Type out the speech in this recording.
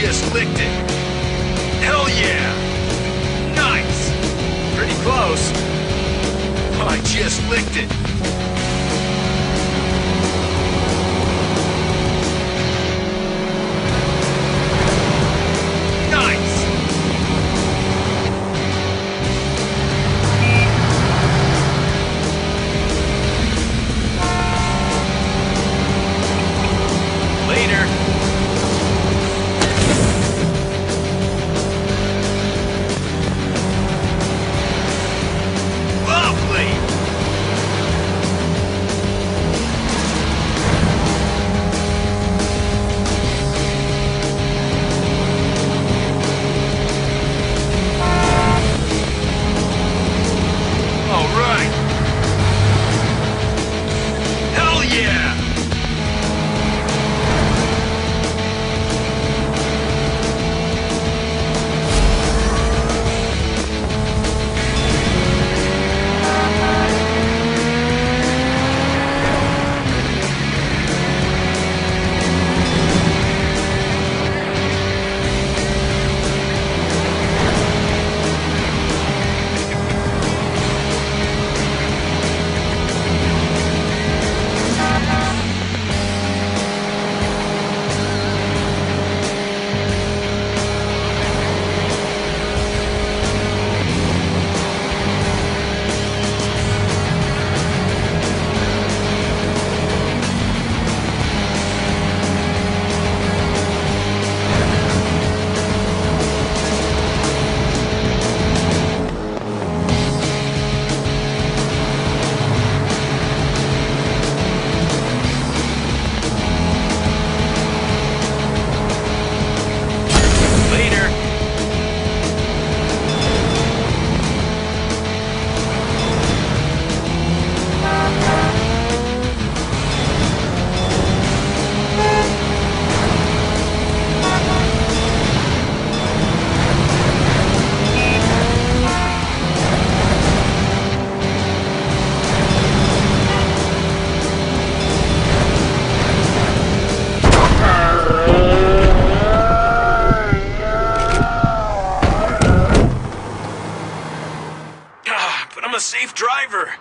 just licked it. Hell yeah! Nice! Pretty close. I just licked it. driver.